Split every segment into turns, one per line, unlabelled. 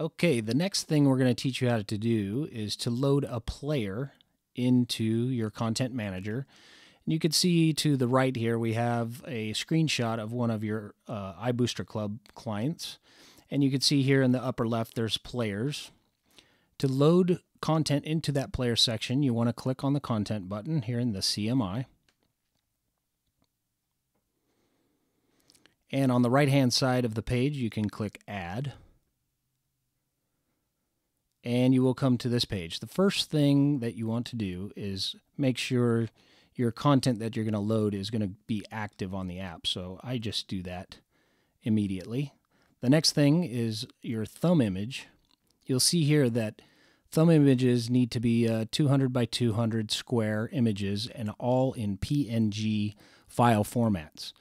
Okay, the next thing we're going to teach you how to do is to load a player into your content manager. And you can see to the right here, we have a screenshot of one of your uh, iBooster Club clients. And you can see here in the upper left, there's players. To load content into that player section, you want to click on the content button here in the CMI. And on the right hand side of the page, you can click Add and you will come to this page. The first thing that you want to do is make sure your content that you're going to load is going to be active on the app. So I just do that immediately. The next thing is your thumb image. You'll see here that thumb images need to be uh, 200 by 200 square images and all in PNG file formats.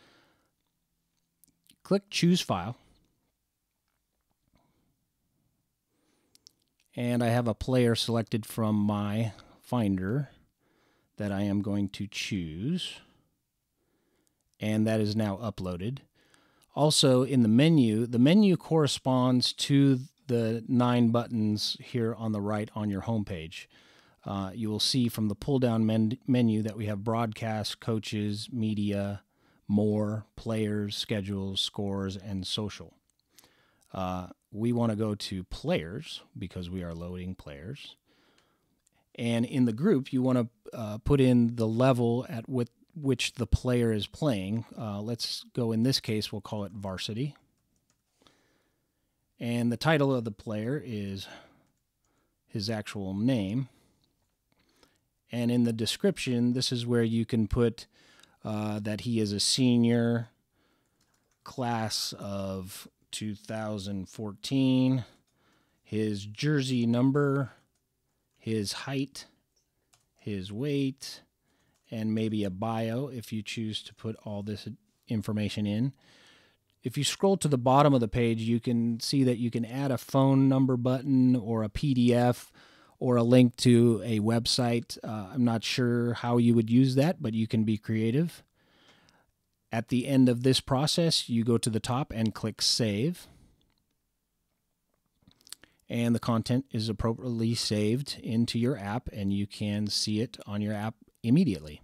Click Choose File And I have a player selected from my Finder that I am going to choose. And that is now uploaded. Also, in the menu, the menu corresponds to the nine buttons here on the right on your homepage. Uh, you will see from the pull down men- menu that we have broadcast, coaches, media, more, players, schedules, scores, and social. Uh, we want to go to players because we are loading players. And in the group, you want to uh, put in the level at with, which the player is playing. Uh, let's go in this case, we'll call it varsity. And the title of the player is his actual name. And in the description, this is where you can put uh, that he is a senior class of 2014, his jersey number, his height, his weight, and maybe a bio if you choose to put all this information in. If you scroll to the bottom of the page, you can see that you can add a phone number button or a PDF or a link to a website. Uh, I'm not sure how you would use that, but you can be creative. At the end of this process, you go to the top and click Save. And the content is appropriately saved into your app, and you can see it on your app immediately.